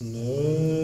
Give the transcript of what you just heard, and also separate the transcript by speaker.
Speaker 1: No.